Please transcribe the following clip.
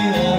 you